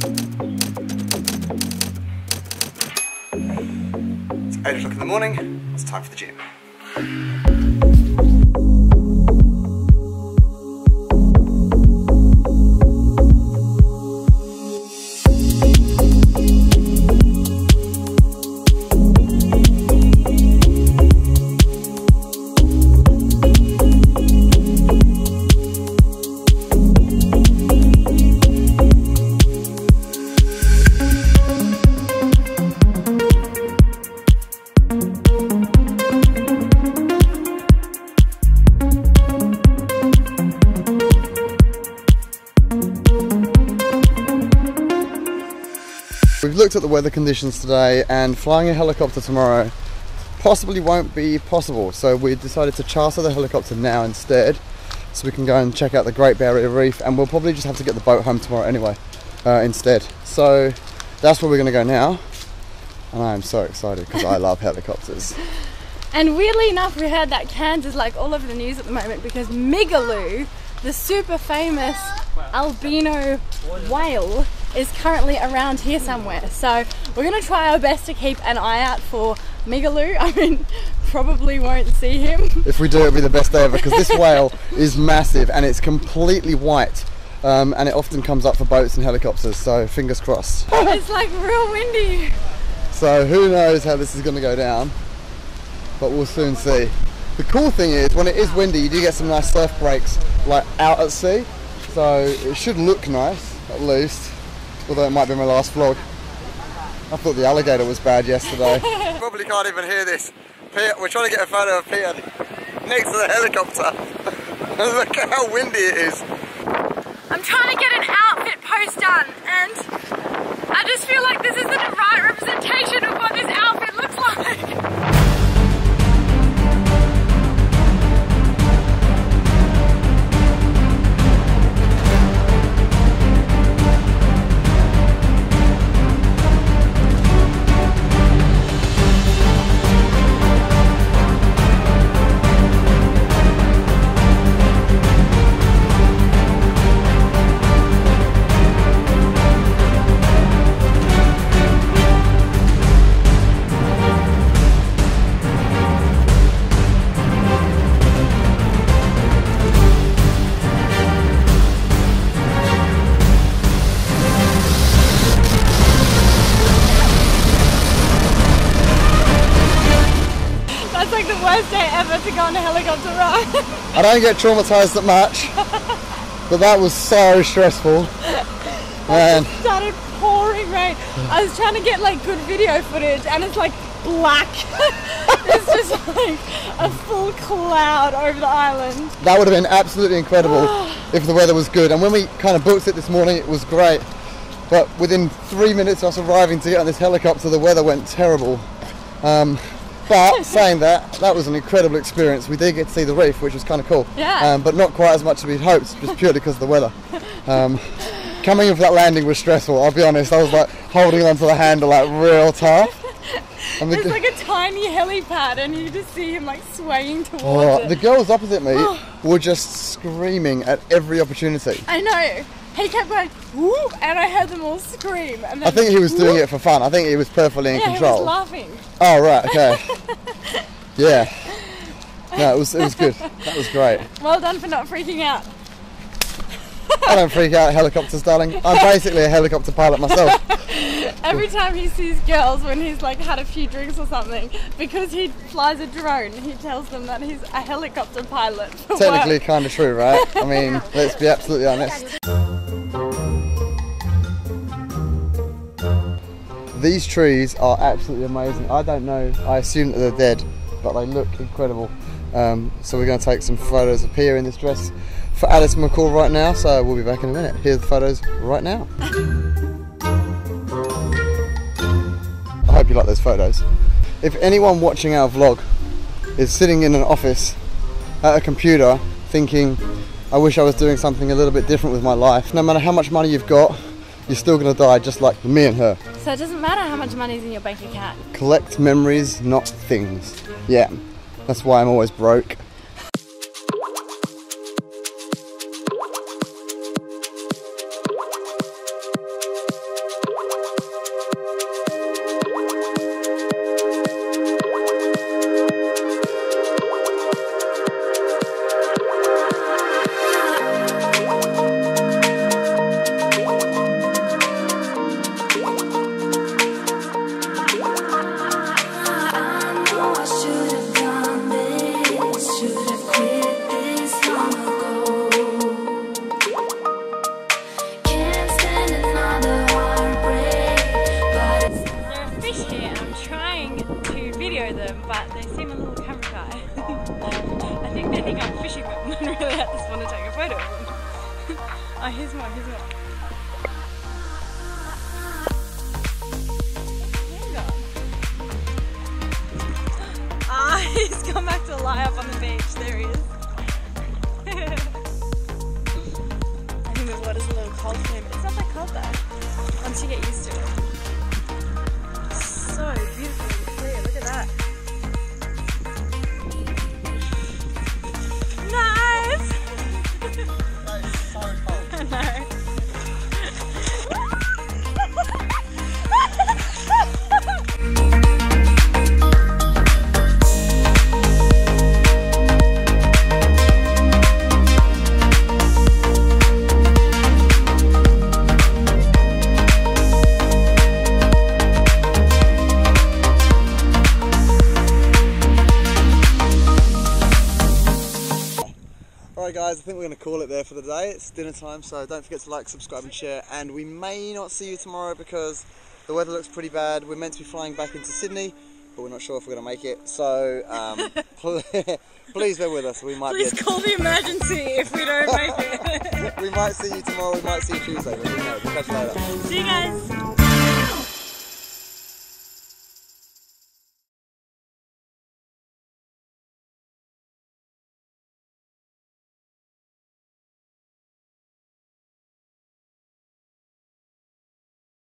It's 8 o'clock in the morning, it's time for the gym. Looked at the weather conditions today and flying a helicopter tomorrow possibly won't be possible. So we decided to charter the helicopter now instead so we can go and check out the Great Barrier Reef and we'll probably just have to get the boat home tomorrow anyway uh, instead. So that's where we're going to go now and I'm so excited because I love helicopters. And weirdly enough, we heard that Cairns is like all over the news at the moment because Migaloo, the super famous albino whale, is currently around here somewhere. So we're gonna try our best to keep an eye out for Migaloo. I mean, probably won't see him. If we do, it'll be the best day ever because this whale is massive and it's completely white. Um, and it often comes up for boats and helicopters, so fingers crossed. it's like real windy. So who knows how this is going to go down, but we'll soon see. The cool thing is, when it is windy, you do get some nice surf breaks, like out at sea. So it should look nice, at least. Although it might be my last vlog. I thought the alligator was bad yesterday. Probably can't even hear this. Peter, we're trying to get a photo of Peter next to the helicopter. look at how windy it is. I'm trying to get an outfit post done and I just feel like this isn't the right worst day ever to go on a helicopter ride. I don't get traumatized that much, but that was so stressful. Man, It started pouring rain. I was trying to get like good video footage and it's like black. it's just like a full cloud over the island. that would have been absolutely incredible if the weather was good. And when we kind of booked it this morning, it was great. But within three minutes of us arriving to get on this helicopter, the weather went terrible. Um, but saying that, that was an incredible experience. We did get to see the reef, which was kind of cool. Yeah. Um, but not quite as much as we'd hoped, just purely because of the weather. Um, coming in for that landing was stressful. I'll be honest. I was like holding onto the handle like real tough. And There's the, like a tiny helipad and you just see him like swaying towards oh, it. the girls opposite me were just screaming at every opportunity. I know. He kept going, woo, and I heard them all scream. And then, I think he was doing whoop. it for fun. I think he was perfectly in Yeah, he control. was laughing. Oh right, okay. yeah. No, it was it was good. That was great. Well done for not freaking out. I don't freak out helicopters, darling. I'm basically a helicopter pilot myself. Every time he sees girls when he's like had a few drinks or something, because he flies a drone, he tells them that he's a helicopter pilot. Technically, kind of true, right? I mean, let's be absolutely honest. These trees are absolutely amazing. I don't know. I assume that they're dead, but they look incredible. Um, so we're going to take some photos of Pia in this dress for Alice McCall right now. So we'll be back in a minute. Here's the photos right now. I hope you like those photos. If anyone watching our vlog is sitting in an office at a computer thinking, I wish I was doing something a little bit different with my life, no matter how much money you've got, you're still going to die just like me and her. So it doesn't matter how much money's in your bank account. Collect memories, not things. Yeah, that's why I'm always broke. Just want to take a photo of them. oh, here's more, here's more. Ah, he's come back to lie up on the beach. There he is. I think the water's a little cold for him. It's not that cold though. Once you get used to it. Alright guys, I think we're going to call it there for the day. It's dinner time, so don't forget to like, subscribe and share. And we may not see you tomorrow because the weather looks pretty bad. We're meant to be flying back into Sydney, but we're not sure if we're going to make it. So um, please bear with us. We might Please call the emergency if we don't make it. we might see you tomorrow. We might see you Tuesday. But who knows? We'll catch you later. See you guys.